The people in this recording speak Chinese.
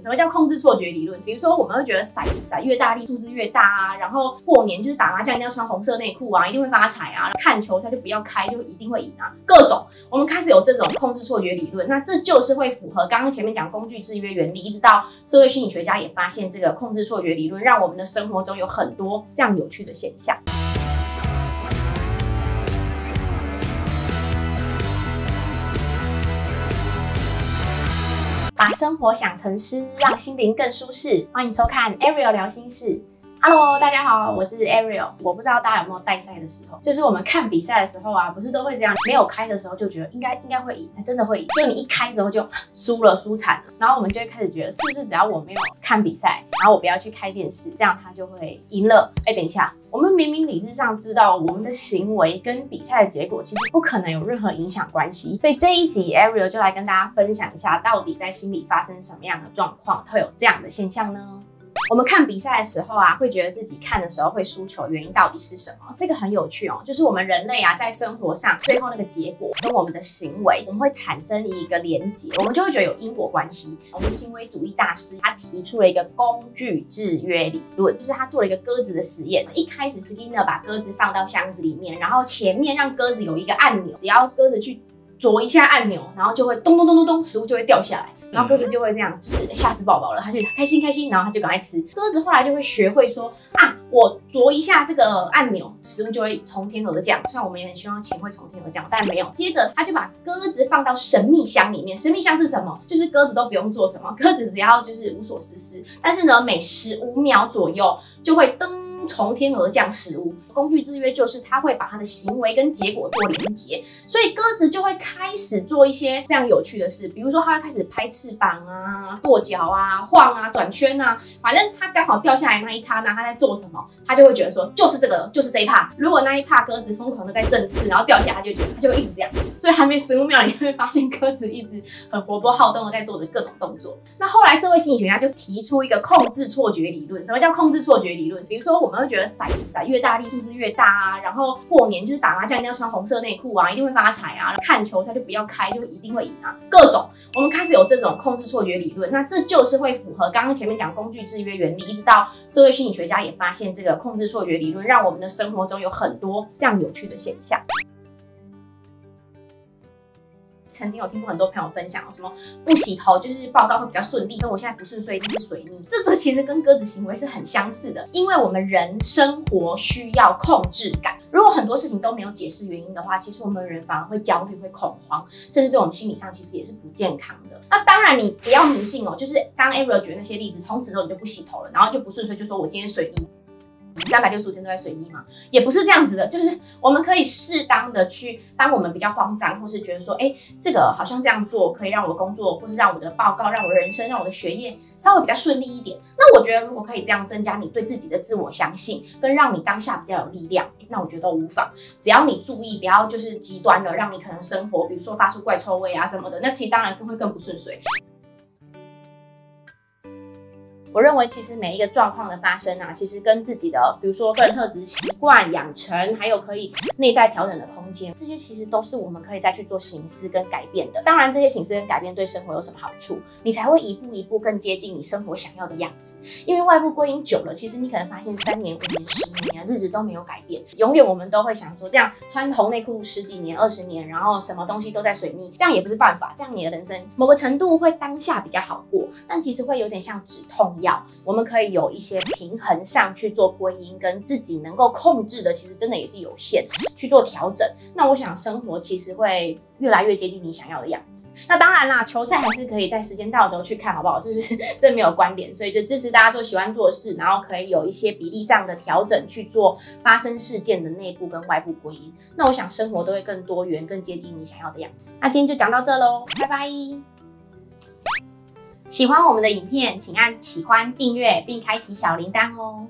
什么叫控制错觉理论？比如说，我们会觉得骰子骰越大力，数字越大啊。然后过年就是打麻将一定要穿红色内裤啊，一定会发财啊。看球赛就不要开，就一定会赢啊。各种，我们开始有这种控制错觉理论，那这就是会符合刚刚前面讲工具制约原理，一直到社会心理学家也发现这个控制错觉理论，让我们的生活中有很多这样有趣的现象。把生活想成诗，让心灵更舒适。欢迎收看 Ariel 聊心事。Hello，大家好，我是 Ariel。我不知道大家有没有带赛的时候，就是我们看比赛的时候啊，不是都会这样？没有开的时候就觉得应该应该会赢，真的会赢。就你一开之后就输了，输惨了，然后我们就会开始觉得，是不是只要我没有看比赛，然后我不要去开电视，这样他就会赢了？哎，等一下，我们明明理智上知道我们的行为跟比赛的结果其实不可能有任何影响关系，所以这一集 Ariel 就来跟大家分享一下，到底在心里发生什么样的状况，会有这样的现象呢？我们看比赛的时候啊，会觉得自己看的时候会输球，原因到底是什么？这个很有趣哦，就是我们人类啊，在生活上最后那个结果跟我们的行为，我们会产生一个连结，我们就会觉得有因果关系。我们行为主义大师他提出了一个工具制约理论，就是他做了一个鸽子的实验。一开始 Skinner 把鸽子放到箱子里面，然后前面让鸽子有一个按钮，只要鸽子去啄一下按钮，然后就会咚咚咚咚咚，食物就会掉下来。然后鸽子就会这样，就是吓死宝宝了，它就开心开心，然后它就赶快吃。鸽子后来就会学会说啊，我啄一下这个按钮，食物就会从天而降。虽然我们也很希望钱会从天而降，但没有。接着他就把鸽子放到神秘箱里面，神秘箱是什么？就是鸽子都不用做什么，鸽子只要就是无所事事。但是呢，每十五秒左右就会噔。从天而降食物，工具制约就是它会把它的行为跟结果做连接，所以鸽子就会开始做一些非常有趣的事，比如说它会开始拍翅膀啊、跺脚啊、晃啊、转圈啊，反正它刚好掉下来那一刹那，它在做什么，它就会觉得说就是这个，就是这一帕。如果那一帕鸽子疯狂的在振翅，然后掉下来，它就它就一直这样。所以还没十五秒，你会发现鸽子一直很活泼好动的在做着各种动作。那后来社会心理学家就提出一个控制错觉理论。什么叫控制错觉理论？比如说我们会觉得骰子骰越大力数字越大啊，然后过年就是打麻将一定要穿红色内裤啊，一定会发财啊，看球赛就不要开，就一定会赢啊，各种。我们开始有这种控制错觉理论，那这就是会符合刚刚前面讲工具制约原理，一直到社会心理学家也发现这个控制错觉理论，让我们的生活中有很多这样有趣的现象。曾经有听过很多朋友分享，什么不洗头就是报道会比较顺利，那我现在不顺遂一定是水逆。这这其实跟鸽子行为是很相似的，因为我们人生活需要控制感。如果很多事情都没有解释原因的话，其实我们人反而会焦虑、会恐慌，甚至对我们心理上其实也是不健康的。那当然你不要迷信哦，就是刚 Ariel 举的那些例子，从此之后你就不洗头了，然后就不顺遂，就说我今天水逆。三百六十五天都在水逆吗？也不是这样子的，就是我们可以适当的去，当我们比较慌张，或是觉得说，哎，这个好像这样做可以让我的工作，或是让我的报告，让我的人生，让我的学业稍微比较顺利一点。那我觉得如果可以这样增加你对自己的自我相信，跟让你当下比较有力量，那我觉得无妨。只要你注意，不要就是极端的让你可能生活，比如说发出怪臭味啊什么的，那其实当然就会更不顺遂。我认为其实每一个状况的发生啊，其实跟自己的，比如说个人特质、习惯养成，还有可以内在调整的空间，这些其实都是我们可以再去做形式跟改变的。当然，这些形式跟改变对生活有什么好处，你才会一步一步更接近你生活想要的样子。因为外部归因久了，其实你可能发现三年、五年、十年日子都没有改变，永远我们都会想说，这样穿红内裤十几年、二十年，然后什么东西都在水逆，这样也不是办法。这样你的人生某个程度会当下比较好过，但其实会有点像止痛。要我们可以有一些平衡上去做归因，跟自己能够控制的，其实真的也是有限，去做调整。那我想生活其实会越来越接近你想要的样子。那当然啦，球赛还是可以在时间到的时候去看，好不好？就是 这没有关联，所以就支持大家做喜欢做的事，然后可以有一些比例上的调整去做发生事件的内部跟外部归因。那我想生活都会更多元，更接近你想要的样子。那今天就讲到这喽，拜拜。喜欢我们的影片，请按喜欢、订阅并开启小铃铛哦。